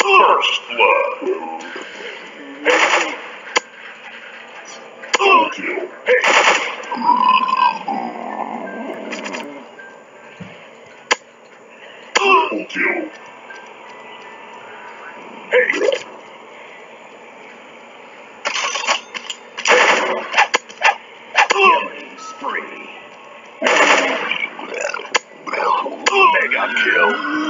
First blood. Kill. Triple kill. Hey. Mega kill. Ultra kill.